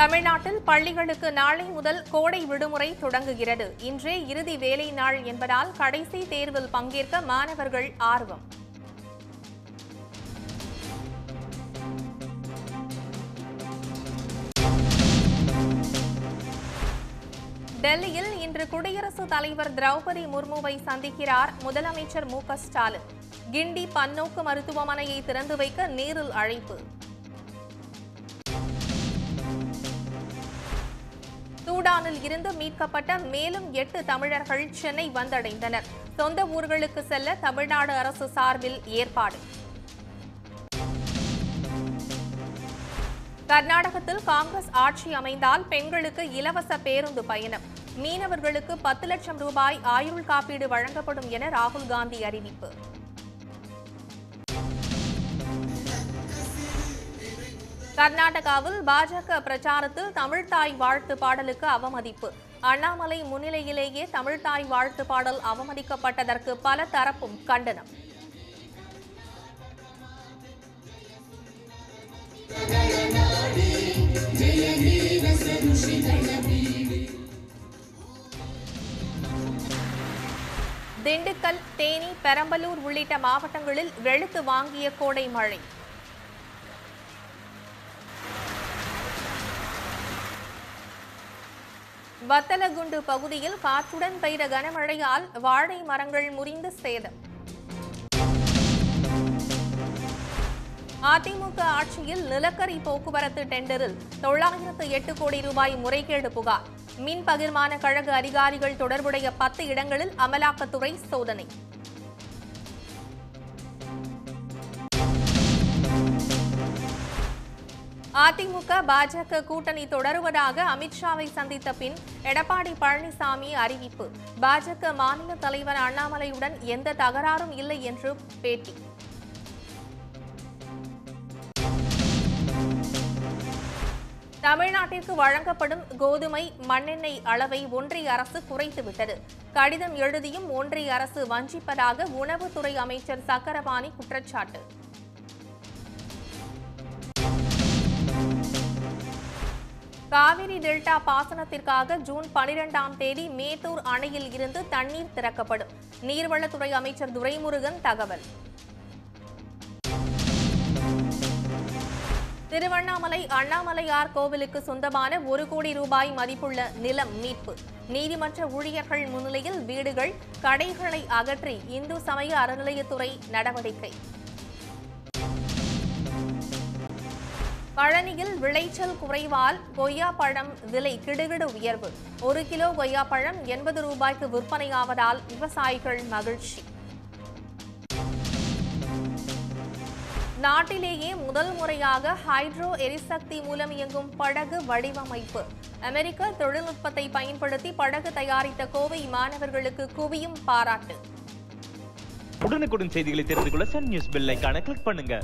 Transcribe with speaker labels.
Speaker 1: தமிழ்நாட்டில் பள்ளிகளுக்கு நாளை முதல் கோடை விடுமுறை தொடங்குகிறது. இன்றே இறுதி வேலை நாள் என்பதால் கடைசி தேர்வில் பங்கேற்க மாணவர்கள் ஆர்வம். டெல்லியில் இன்று குடியரசுத் தலைவர் திரௌபதி முர்முவை சந்திக்கிறார் முதலமைச்சர் மு க ஸ்டாலின். கிண்டி பன்னோக்கு மருத்துவமனையை திறந்து வைக்க நேரில் அழைப்பு. சூடானில் இருந்து மீட்கப்பட்ட மேலும் எட்டு தமிழர்கள் சென்னை வந்தடைந்தனர். சொந்த ஊர்களுக்கு செல்ல தமிழ்நாடு அரசு சார்பில் ஏற்பாடு. கர்நாடகத்தில் காங்கிரஸ் ஆட்சி அமைந்தால் பெண்களுக்கு இலவச பேருந்து பயணம். மீனவர்களுக்கு பத்து லட்சம் ரூபாய் ஆயுள் காப்பீடு வழங்கப்படும் என ராகுல் காந்தி அறிவிப்பு. கர்நாடகாவில் பாஜக பிரச்சாரத்தில் தமிழ்தாய் வாழ்த்து பாடலுக்கு அவமதிப்பு. அண்ணாமலை முன்னிலையிலேயே தமிழ்தாய் வாழ்த்து பாடல் அவமதிக்கப்பட்டதற்கு பல தரப்பும் கண்டனம். திண்டுக்கல் தேனி பெரம்பலூர் உள்ளிட்ட மாவட்டங்களில் வெளுத்து வாங்கிய கோடை மழை. வத்தலகுண்டு பகுதியில் காற்றுடன் பெய்த கனமழையால் வாழை மரங்கள் முறிந்து சேதம். அதிமுக ஆட்சியில் நிலக்கரி போக்குவரத்து டெண்டரில் தொள்ளாயிரத்து எட்டு கோடி ரூபாய் முறைகேடு புகார். மின் பகிர்மான கழக அதிகாரிகள் தொடர்புடைய பத்து இடங்களில் அமலாக்கத்துறை சோதனை. அதிமுக பாஜக கூட்டணி தொடருவதாக அமித்ஷாவை சந்தித்த பின் எடப்பாடி பழனிசாமி அறிவிப்பு. பாஜக மாநில தலைவர் அண்ணாமலையுடன் எந்த தகராறும் இல்லை என்று பேட்டி. தமிழ்நாட்டிற்கு வழங்கப்படும் கோதுமை மண்ணெண்ணெய் அளவை ஒன்றிய அரசு குறைத்துவிட்டது. கடிதம் எழுதியும் ஒன்றிய அரசு வஞ்சிப்பதாக உணவுத்துறை அமைச்சர் சக்கரபாணி குற்றச்சாட்டு. காவிரி டெல்டா பாசனத்திற்காக ஜூன் பனிரெண்டாம் தேதி மேட்டூர் அணையில் இருந்து தண்ணீர் திறக்கப்படும். நீர்வளத்துறை அமைச்சர் துரைமுருகன் தகவல். திருவண்ணாமலை அண்ணாமலையார் கோவிலுக்கு சொந்தமான ஒரு கோடி ரூபாய் மதிப்புள்ள நிலம் மீட்பு. நீதிமன்ற ஊழியர்கள் முன்னிலையில் வீடுகள் கடைகளை அகற்றி இந்து சமய அறநிலையத்துறை நடவடிக்கை. பழனியில் விளைச்சல் குறைவால் கொய்யா பழம் விலை கிடுகிடு உயர்வு. ஒரு கிலோ கொய்யா பழம் எண்பது ரூபாய்க்கு விற்பனையாவதால் விவசாயிகள் மகிழ்ச்சி. நாட்டிலேயே முதல் முறையாக ஹைட்ரோ எரிசக்தி மூலம் இயங்கும் படகு வடிவமைப்பு. அமெரிக்க தொழில்நுட்பத்தை பயன்படுத்தி படகு தயாரித்த கோவை மாணவர்களுக்கு குவியும் பாராட்டு.
Speaker 2: உடனுக்குடன் செய்திகளை தெரிந்து கொள்ள சன் நியூஸ் பெல் கிளிக் பண்ணுங்க.